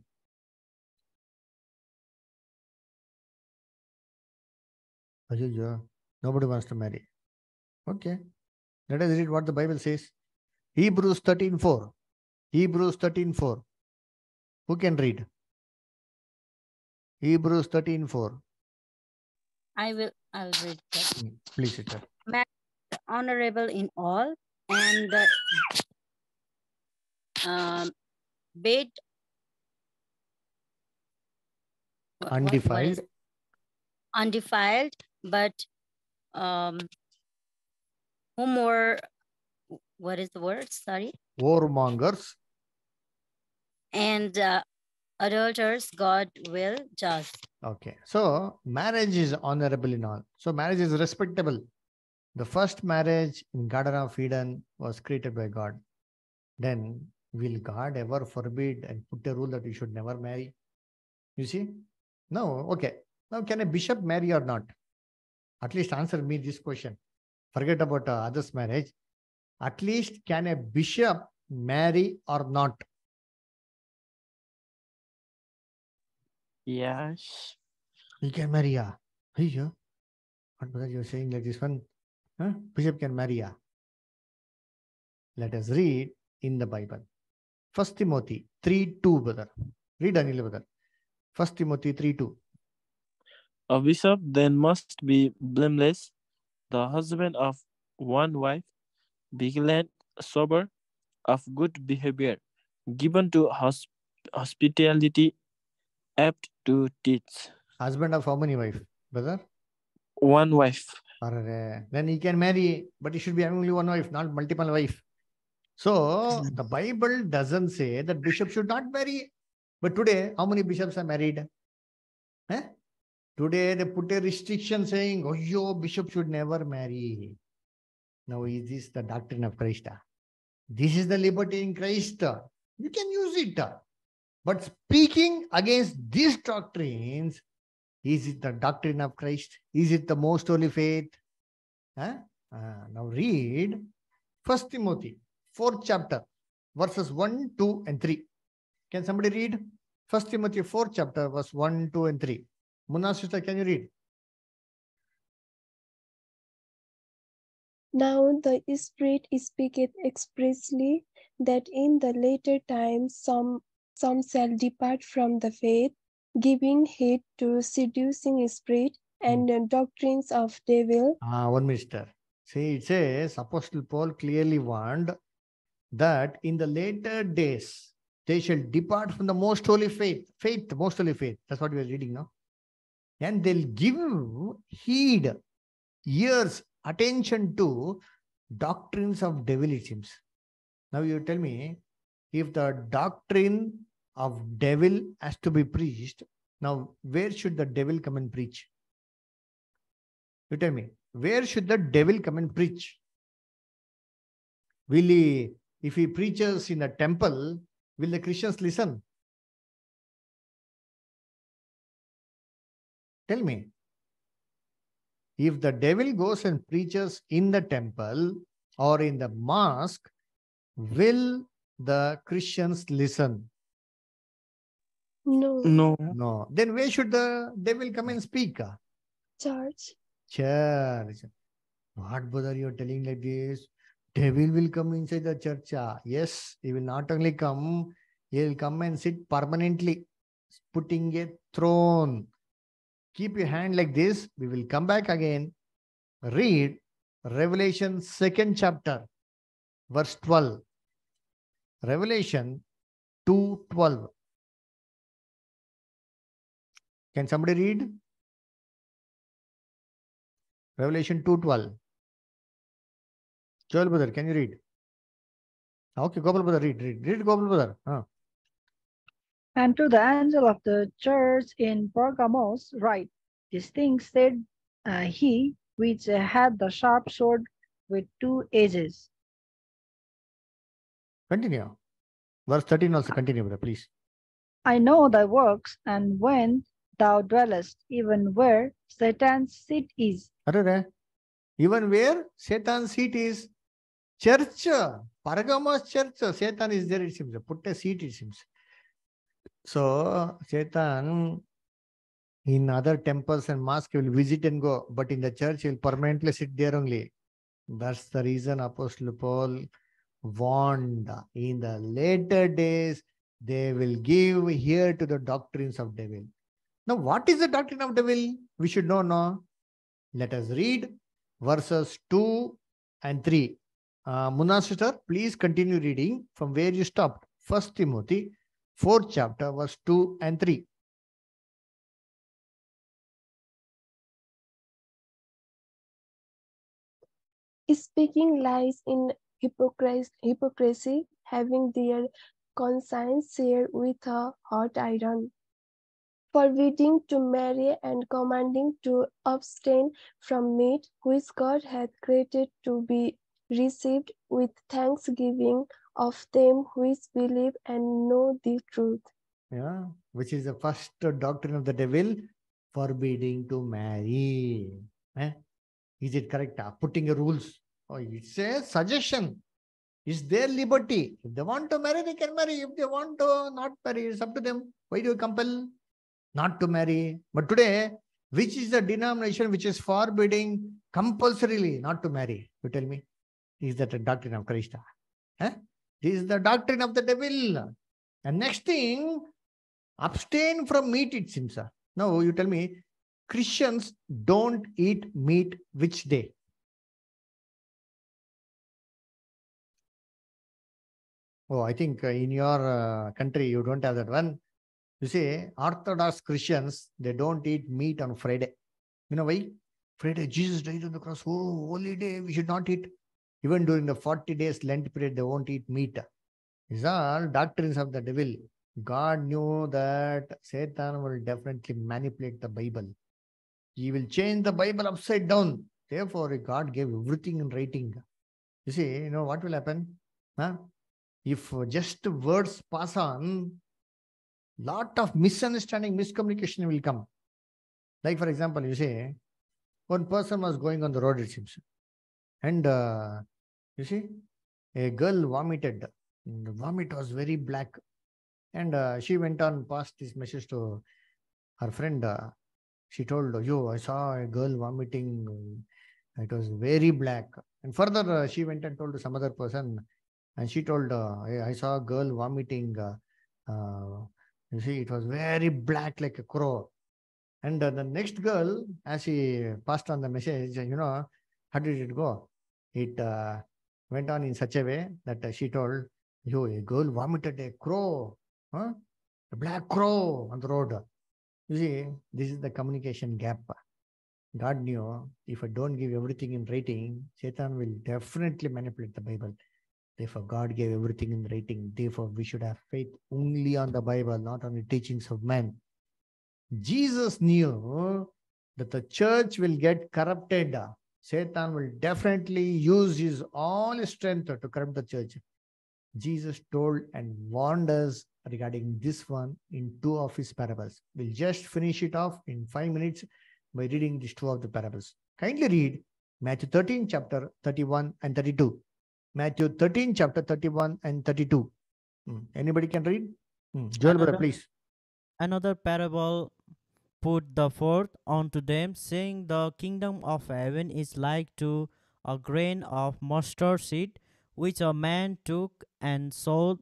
Ajuja, nobody wants to marry. Okay. Let us read what the Bible says. Hebrews 13:4. Hebrews 13:4. Who can read? Hebrews 13:4. I will I'll read that. Mm, Please, sister. Honorable in all and uh, um bid Undefiled. undefiled, but um who more what is the word? Sorry. Warmongers. And uh, adulterers God will judge. Okay. So marriage is honorable in all. So marriage is respectable. The first marriage in Garden of Eden was created by God. Then will God ever forbid and put a rule that you should never marry? You see? No. Okay. Now can a bishop marry or not? At least answer me this question. Forget about uh, others' marriage. At least can a bishop marry or not? Yes. He can marry, yeah. Hey, yeah. What brother you're saying like this one? Huh? Bishop can marry, yeah. Let us read in the Bible. First Timothy 3 2, brother. Read Anil, brother. First Timothy 3 2. A bishop then must be blameless, the husband of one wife, vigilant, sober, of good behavior, given to hosp- hospitality, apt to teach. Husband of how many wife? Brother? One wife. Arre. Then he can marry, but he should be having only one wife, not multiple wife. So the Bible doesn't say that bishop should not marry. But today, how many bishops are married? Eh? Today they put a restriction saying, oh, yo, bishop should never marry. Now, is this the doctrine of Christ? This is the liberty in Christ. You can use it. But speaking against these doctrines, is it the doctrine of Christ? Is it the most holy faith? Huh? Ah, now read First Timothy, fourth chapter, verses 1, 2, and 3. Can somebody read? First Timothy, fourth chapter, verse 1, 2, and 3. Munna sister, can you read? Now the Spirit speaketh expressly that in the later times some some shall depart from the faith, giving heed to seducing spirit and uh, doctrines of devil, Ah, one minister. See, it says Apostle Paul clearly warned that in the later days they shall depart from the most holy faith. Faith, most holy faith. That's what we are reading now. And they'll give heed, ears, attention to doctrines of devil, it seems. Now you tell me, if the doctrine of devil has to be preached, now where should the devil come and preach? You tell me, where should the devil come and preach? Will he, if he preaches in a temple, will the Christians listen? Tell me. If the devil goes and preaches in the temple or in the mosque, will the Christians listen? No No. No. Then where should the devil come and speak? church. Church. What brother you're telling like this? Devil will come inside the church. ah. Yes, he will not only come, he will come and sit permanently, putting a throne. Keep your hand like this. We will come back again. Read Revelation second chapter, verse 12. Revelation 2:12. Can somebody read? Revelation 2:12. Joel brother, can you read? Okay, Gopal brother, read, read, read Gopal brother. Huh. And to the angel of the church in Pergamos write, These things said uh, he which had the sharp sword with two edges. Continue. Verse 13 also continue, brother, please. I know thy works, and when thou dwellest, even where Satan's seat is, even where Satan's seat is, church, Pergamos church, Satan is there, it seems. Put a seat, it seems. So, Satan in other temples and mosques will visit and go, but in the church, he'll permanently sit there only. That's the reason Apostle Paul warned in the later days, they will give ear to the doctrines of devil. Now, what is the doctrine of the will? We should know now. Let us read verses 2 and 3. Uh, Munna sister, please continue reading from where you stopped. First Timothy, fourth chapter, verse 2 and 3. speaking lies in hypocrisy, hypocrisy, having their conscience seared with a hot iron, forbidding to marry and commanding to abstain from meat which God hath created to be received with thanksgiving of them which believe and know the truth. Yeah, which is the first doctrine of the devil, forbidding to marry. Eh? Is it correct? Ah, Putting a rules. Oh, it's a suggestion. It's their liberty. If they want to marry, they can marry. If they want to not marry, it's up to them. Why do you compel not to marry? But today, which is the denomination which is forbidding compulsorily not to marry? You tell me. Is that a doctrine of Krishna? Eh? This is the doctrine of the devil. And next thing, abstain from meat, it seems. Now you tell me, Christians don't eat meat which day? Oh, I think uh, in your uh, country you don't have that one. You see, Orthodox Christians, they don't eat meat on Friday. You know why? Friday, Jesus died on the cross. Oh, holy day, we should not eat. Even during the 40 days Lent period, they won't eat meat. These are doctrines of the devil. God knew that Satan will definitely manipulate the Bible. He will change the Bible upside down. Therefore, God gave everything in writing. You see, you know what will happen? Huh? If just words pass on, lot of misunderstanding, miscommunication will come. Like, for example, you say, one person was going on the road, it seems. And uh, you see, a girl vomited. The vomit was very black. And uh, she went on past this message to her friend. Uh, she told, Yo, I saw a girl vomiting. It was very black. And further, uh, she went and told to some other person. And she told, uh, I, I saw a girl vomiting. You see, it was very black like a crow. And uh, the next girl, as she passed on the message, you know, how did it go? It uh, went on in such a way that uh, she told, you, a girl vomited a crow, huh? a black crow on the road. You see, this is the communication gap. God knew if I don't give everything in writing, Satan will definitely manipulate the Bible. Therefore, God gave everything in writing. Therefore, we should have faith only on the Bible, not on the teachings of men. Jesus knew that the church will get corrupted. Satan will definitely use his all strength to corrupt the church. Jesus told and warned us regarding this one in two of his parables. We'll just finish it off in five minutes by reading these two of the parables. Kindly read Matthew 13, chapter 31 and 32. Matthew 13, chapter 31 and 32. Hmm. Anybody can read? Hmm. Joel, brother, please. Another parable put the forth unto them, saying, The kingdom of heaven is like to a grain of mustard seed, which a man took and sowed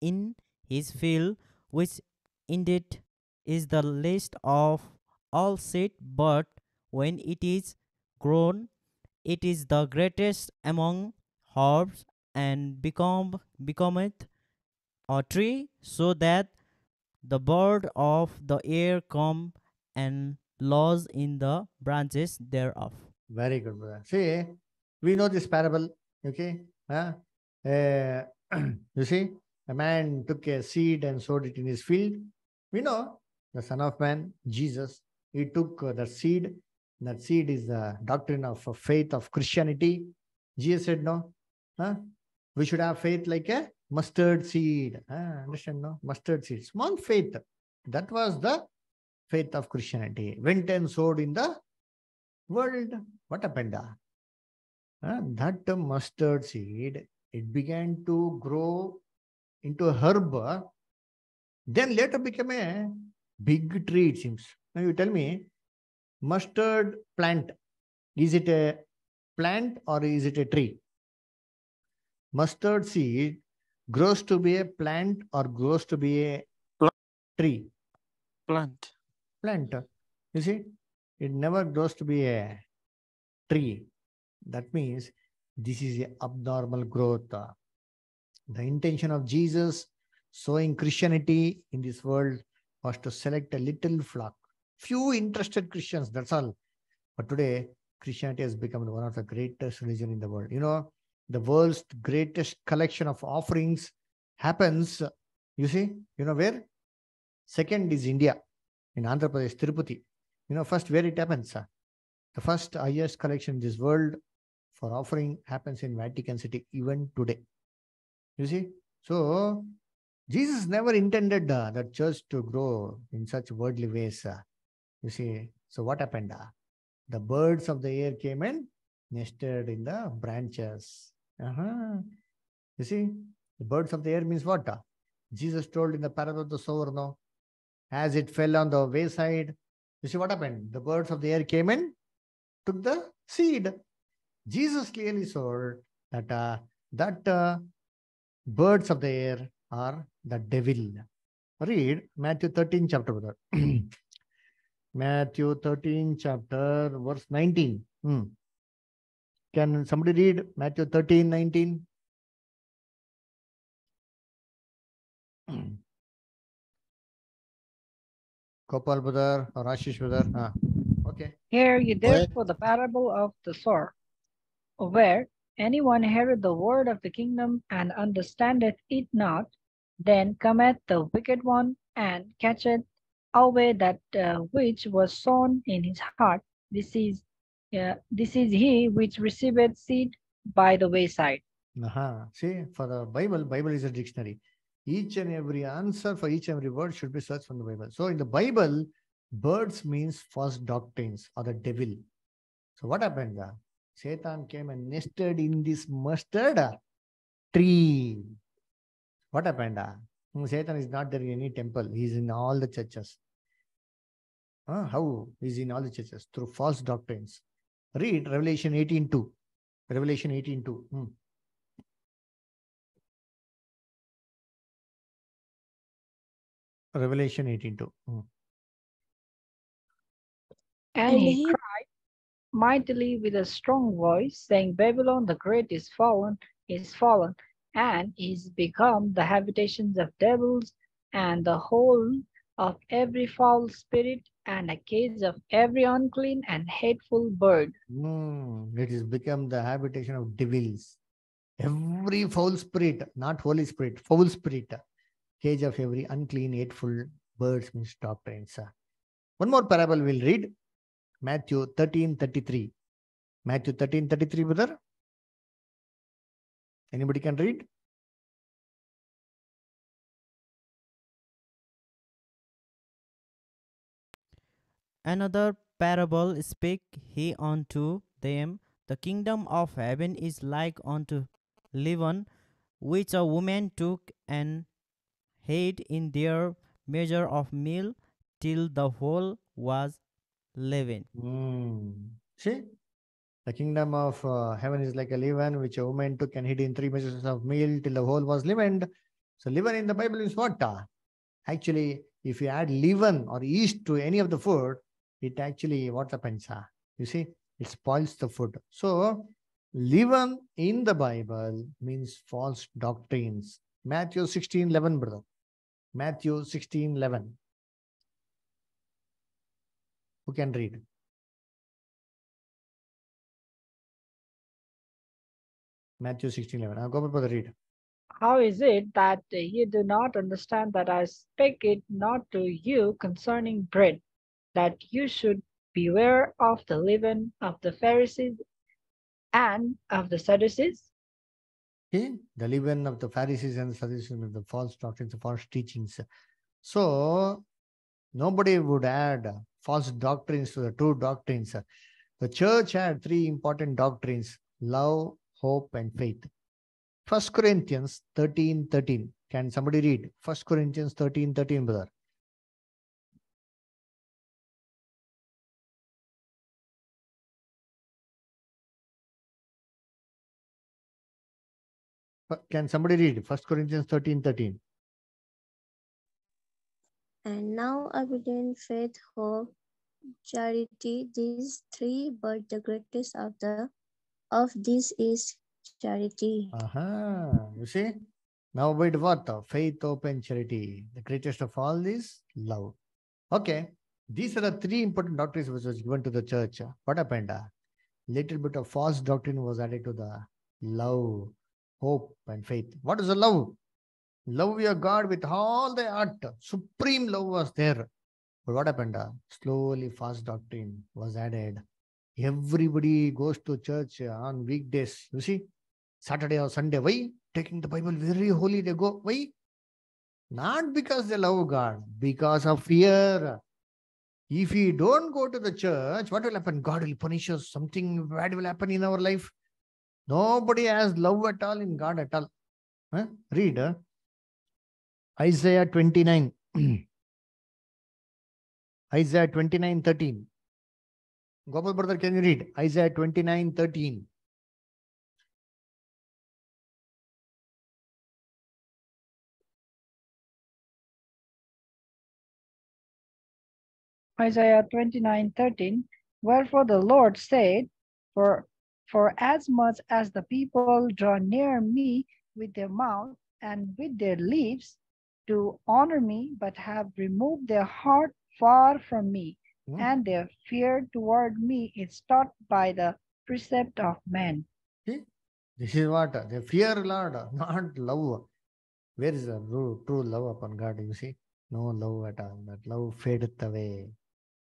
in his field, which indeed is the least of all seed, but when it is grown, it is the greatest among herbs, and become becometh a tree, so that the bird of the air come and lodge in the branches thereof. Very good, brother. See, we know this parable. Okay. Huh? Uh, you see, a man took a seed and sowed it in his field. We know the Son of Man, Jesus, he took uh, the seed. That seed is the doctrine of faith of Christianity. Jesus said, No, huh? we should have faith like a mustard seed. Huh? Understand? No, mustard seed, small faith. That was the faith of Christianity. Went and sowed in the world. What happened? Uh, that mustard seed, it began to grow into a herb. Then later became a big tree, it seems. Now you tell me, mustard plant, is it a plant or is it a tree? Mustard seed grows to be a plant or grows to be a Plant. tree? Plant. Plant. You see, it never grows to be a tree. That means this is a abnormal growth. The intention of Jesus sowing Christianity in this world was to select a little flock, few interested Christians, that's all. But today, Christianity has become one of the greatest religion in the world. You know, the world's greatest collection of offerings happens, you see, you know where? Second is India, in Andhra Pradesh, Tirupati. You know, first where it happens? sir? The first highest collection in this world for offering happens in Vatican City even today. You see? So, Jesus never intended uh, the church to grow in such worldly ways. uh. you see? So, what happened? uh? The birds of the air came and nested in the branches. Uh-huh. You see? The birds of the air means what? Jesus told in the parable of the sower, no? As it fell on the wayside, you see what happened? The birds of the air came in, took the seed. Jesus clearly saw that uh, that uh, birds of the air are the devil. Read Matthew 13 chapter. Matthew 13 chapter verse 19. Hmm. Can somebody read Matthew 13, 19? Gopal brother or Ashish brother. Ah, okay. Hear ye therefore the parable of the sower, where anyone heareth the word of the kingdom and understandeth it not, then cometh the wicked one and catcheth away that uh, which was sown in his heart. This is uh, this is he which receiveth seed by the wayside. Aha. See, for the Bible, Bible is a dictionary. Each and every answer for each and every word should be searched from the Bible. So in the Bible, birds means false doctrines or the devil. So what happened? uh, Satan came and nested in this mustard uh, tree. What happened? uh? Satan is not there in any temple. He is in all the churches. Huh? How? He's in all the churches through false doctrines. Read Revelation 18.2. Revelation 18.2. Hmm. Revelation 18.2. Hmm. And, And he, he- cried mightily with a strong voice, saying, Babylon the Great is fallen, is fallen, and is become the habitations of devils, and the hole of every foul spirit, and a cage of every unclean and hateful bird. Hmm, it has become the habitation of devils. Every foul spirit, not Holy Spirit, foul spirit, cage of every unclean, hateful birds means doctrines. One more parable we'll read. Matthew 13 33. Matthew 13 33, brother. Anybody can read? Another parable spake he unto them, The kingdom of heaven is like unto leaven, which a woman took and hid in their measure of meal till the whole was leavened. Hmm. See, the kingdom of uh, heaven is like a leaven which a woman took and hid in three measures of meal till the whole was leavened. So, leaven in the Bible is what? Actually, if you add leaven or yeast to any of the food, it actually what happens? uh? You see, it spoils the food. So, leaven in the Bible means false doctrines. Matthew 16 11, brother. Matthew 16 11. Who can read? Matthew 16 11. Now, go brother, read. How is it that ye do not understand that I speak it not to you concerning bread, that you should beware of the leaven of the Pharisees and of the Sadducees? The leaven of the Pharisees and the Sadducees, with the false doctrines, the false teachings. So, nobody would add false doctrines to the true doctrines. The church had three important doctrines love, hope, and faith. First Corinthians 13 13. Can somebody read? First Corinthians 13 13, brother. Can somebody read? First Corinthians 13 13. And now obedient faith, hope, charity, these three, but the greatest of the of this is charity. Aha, you see? Now with what? Faith, hope, and charity. The greatest of all is love. Okay. These are the three important doctrines which was given to the church. What happened? Little bit of false doctrine was added to the love, hope, and faith. What is the love? Love your God with all the heart. Supreme love was there. But what happened? Slowly, false doctrine was added. Everybody goes to church on weekdays. You see, Saturday or Sunday. Why? Taking the Bible very holy, they go. Why? Not because they love God, because of fear. If we don't go to the church, what will happen? God will punish us. Something bad will happen in our life. Nobody has love at all in God at all. Huh? Read huh? Isaiah 29. Isaiah 29 13. Gopal brother, can you read? Isaiah 29 13. Isaiah 29 13. Wherefore the Lord said, For for as much as the people draw near me with their mouth and with their lips to honor me, but have removed their heart far from me, Hmm. and their fear toward me is taught by the precept of men. See, This is what they fear Lord, not love. Where is the true, true love upon God? You see, no love at all. That love fadeth away.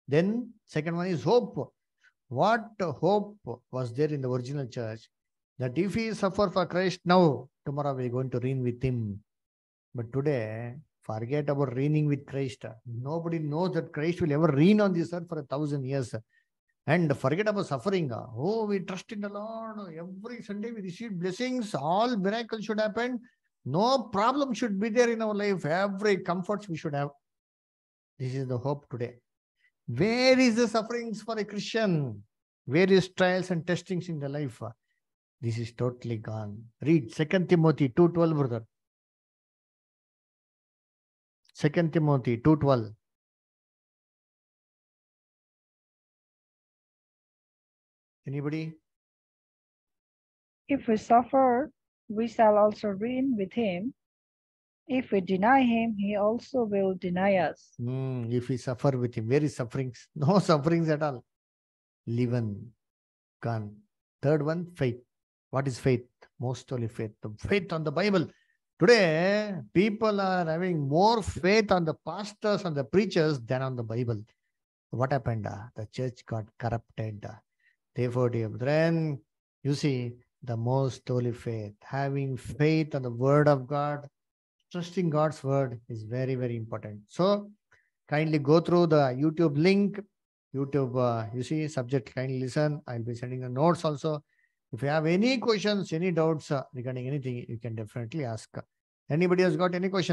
Then second one is hope. What hope was there in the original church? That if we suffer for Christ now, tomorrow we're going to reign with Him. But today, forget about reigning with Christ. Nobody knows that Christ will ever reign on this earth for a thousand years. And forget about suffering. Oh, we trust in the Lord. Every Sunday we receive blessings. All miracles should happen. No problem should be there in our life. Every comforts we should have. This is the hope today. Where is the sufferings for a Christian? Where is trials and testings in the life? This is totally gone. Read Second Timothy 2.12, brother. Second Timothy 2.12. Anybody? If we suffer, we shall also reign with him. If we deny him, he also will deny us. Hmm, if we suffer with him, where is sufferings? No sufferings at all. Leaven, gone. Third one, faith. What is faith? Most holy faith. The faith on the Bible. Today, people are having more faith on the pastors and the preachers than on the Bible. What happened? The church got corrupted. Therefore, dear brethren, you see, the most holy faith, having faith on the word of God, trusting God's word is very, very important. So, kindly go through the YouTube link. YouTube, uh, you see, subject, kindly listen. I'll be sending the notes also. If you have any questions, any doubts uh, regarding anything, you can definitely ask. Anybody has got any question?